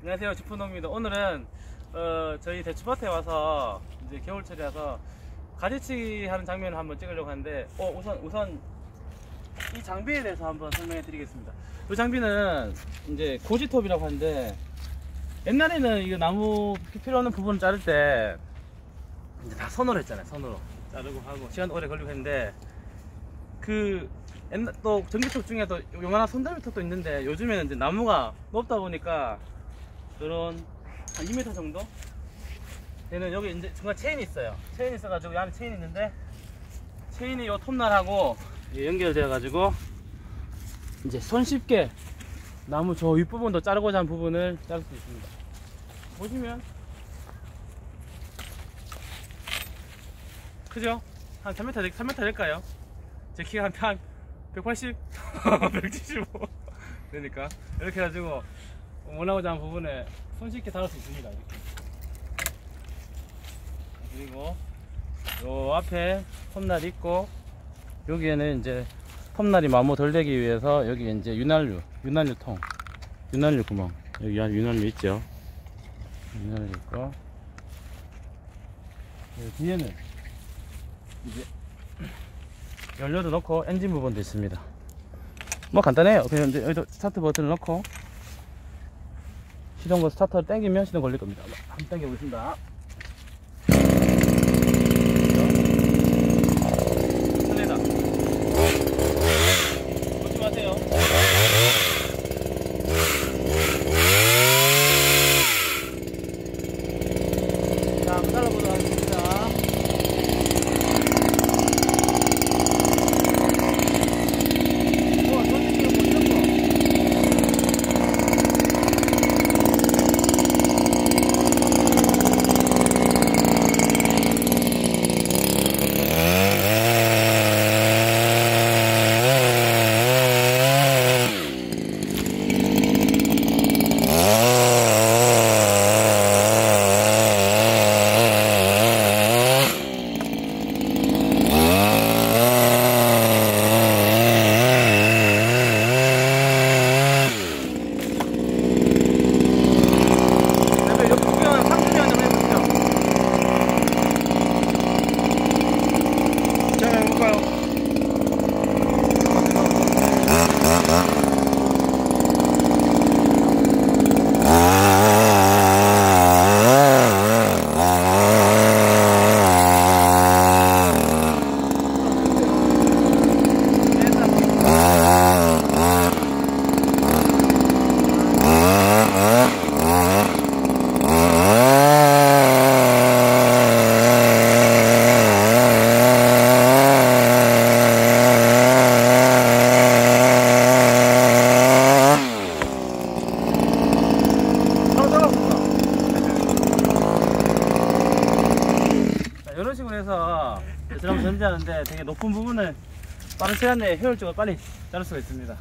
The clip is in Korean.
안녕하세요 지푸노입니다. 오늘은 어, 저희 대추밭에 와서 이제 겨울철이라서 가지치기 하는 장면을 한번 찍으려고 하는데 어, 우선 우선 이 장비에 대해서 한번 설명해 드리겠습니다. 이 장비는 이제 고지톱이라고 하는데 옛날에는 이거 나무 필요 없는 부분을 자를 때 이제 다 손으로 했잖아요 손으로. 자르고 하고. 시간 오래 걸리고 했는데 그 옛날 또 전기톱 중에도 요만한 손잡이톱도 있는데 요즘에는 이제 나무가 높다 보니까 이런 한 2m 정도 되는 여기 이제 중간 체인이 있어요. 체인이 있어가지고 이 안에 체인이 있는데 체인이 요 톱날하고 연결되어 가지고 이제 손쉽게 나무 저 윗부분도 자르고자 하는 부분을 자를 수 있습니다. 보시면 그죠? 한 3m, 될- 3m 될까요? 제 키가 한, 한 180? 175 그러니까 이렇게 해가지고 원하고자 하는 부분에 손쉽게 다룰 수 있습니다 이렇게. 그리고 요 앞에 톱날이 있고 여기에는 이제 톱날이 마모 덜 되기 위해서 여기 이제 윤활유 윤활유 통 윤활유 구멍. 여기 안에 윤활유 있죠? 윤활유 있고. 뒤에는 이제 연료도 넣고 엔진 부분도 있습니다. 뭐 간단해요. 그냥 이제 여기도 스타트 버튼을 넣고 시동거 스타터를 당기면 시동 걸릴 겁니다. 한번 당겨 보겠습니다 설레다 놓지 마세요 자 한번 달라보도록 하겠습니다 우와, 솔직히 이거 멋있었어. 네, 여기 구경 3주년 좀 해보시죠. 자, 해볼까요? 바로 잘랐습니다. 자, 이런 식으로 해서 드럼 전지하는데 되게 높은 부분을 빠른 시간 내에 효율적으로 빨리 자를 수가 있습니다.